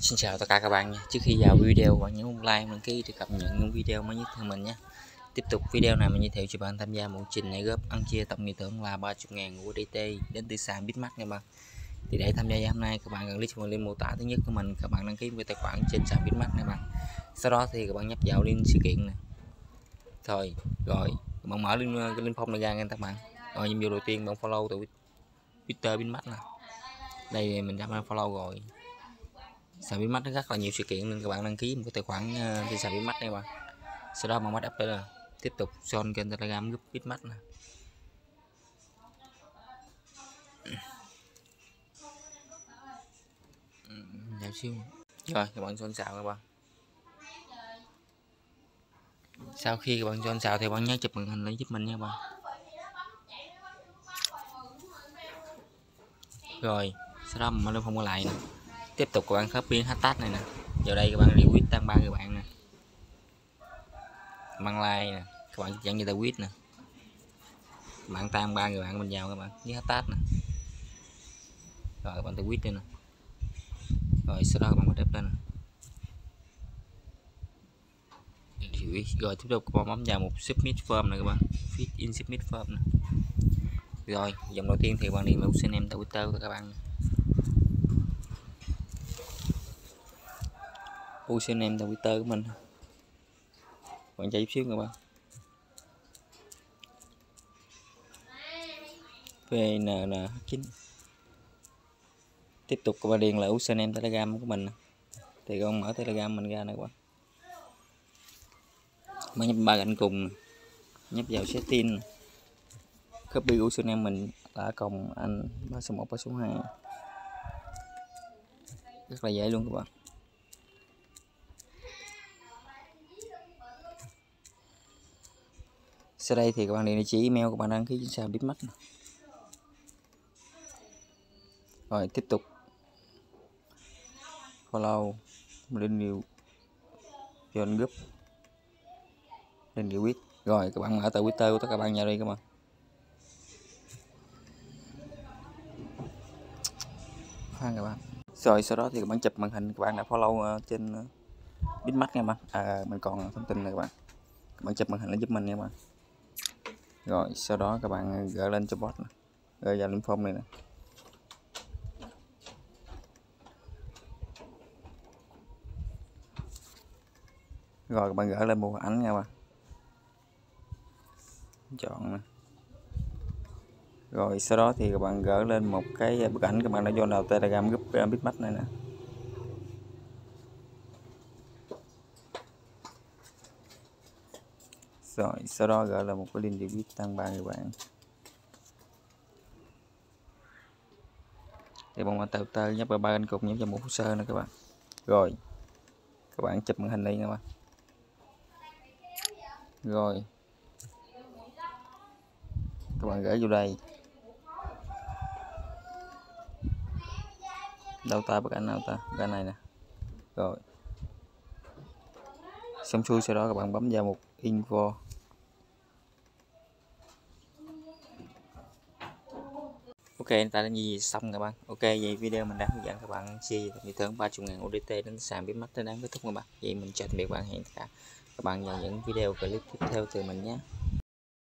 Xin chào tất cả các bạn nha. Trước khi vào video bạn nhấn một like, đăng ký để cập nhật những video mới nhất từ mình nhé. Tiếp tục video này mình giới thiệu cho bạn tham gia một trình này góp ăn chia tổng nghị thưởng là 30 ngàn của DT đến từ sàn Bitmax nha bạn. Thì để tham gia hôm nay các bạn cần click vào link mô tả thứ nhất của mình, các bạn đăng ký một tài khoản trên sàn Bitmax nha bạn. Sau đó thì các bạn nhấp vào link sự kiện này. Thôi, rồi các bạn mở link link phong này ra nha các bạn. Rồi nhiệm vụ đầu tiên bạn follow từ Twitter Bitmax nè. Đây mình đã follow rồi sàn Bitmax nó rất là nhiều sự kiện nên các bạn đăng ký một cái tài khoản ờ, trên sàn Bitmax này bạn. Sau đó bằng mắt up là tiếp tục join kênh telegram group Bitmax này Dạ xíu. Rồi, các bạn xôn xào các bạn. Sau khi các bạn xôn xào thì bạn nhớ chụp màn hình lên giúp mình nha các bạn. Rồi, sau đó mình lên phong lại nè tiếp tục các bạn copy hashtag này nè. Vào đây các bạn retweet tăng ba người bạn nè. Mang like nè. Các bạn dẫn như ta quýt nè. Bạn tăng ba người bạn mình vào các bạn. Với hashtag nè. Rồi, các bạn ta quýt đi nè. Rồi, sau đó các bạn đắp lên nè. Rồi, tiếp tục các bạn bấm vào một submit form này các bạn. Fit in submit form nè. Rồi dòng đầu tiên thì bạn điền xin em tại twitter của các bạn username twitter của mình? Bạn chạy chút xíu các bạn vnn9 tiếp tục các bạn điền là username telegram của mình thì con mở telegram mình ra nè các bạn mới nhấp ba cạnh cùng nhấp vào setting copy username mình là cộng anh, ba số một, ba số hai. Rất là dễ luôn các bạn sau đây thì các bạn điện địa chỉ email của bạn đăng ký trên sàn Bitmax rồi, tiếp tục. Follow lên nhiều join group. Lên điều quyết rồi, các bạn mở tờ twitter của tất cả các bạn nhau đi các bạn. Khoan các bạn. Rồi, sau đó thì các bạn chụp màn hình. Các bạn đã follow ờ, trên ờ, biết Bitmax nha bạn. À mình còn thông tin này các bạn. Các bạn chụp màn hình lên giúp mình nha các bạn rồi, sau đó các bạn gỡ lên cho bot này. gửi vào link form này nè. Rồi, các bạn gỡ lên một ảnh nha bạn. Chọn nè. Rồi, sau đó thì các bạn gỡ lên một cái bức ảnh các bạn đã vô vào telegram group uh, bitmap này nè. Rồi, sau đó gọi là một cái link viết tăng ba người bạn. Thì bọn mình tạo từ nhấp vào ba anh cục nhấp vào một hồ sơ nữa các bạn. Rồi, các bạn chụp màn hình đi nha bạn. Rồi. Các bạn gửi vô đây. Đâu ta, bức ảnh nào ta? Cái này nè. Rồi. Xong xuôi sau đó các bạn bấm vào một info. Ok ta đã gì xong các bạn. Ok, vậy video mình đã hướng dẫn các bạn chia như thưởng 30 ngàn UDT đến sàn biết mắt đến đáng kết thúc các bạn. Vậy mình chào tạm biệt bạn. Hẹn tất cả các bạn vào những video clip tiếp theo từ mình nhé.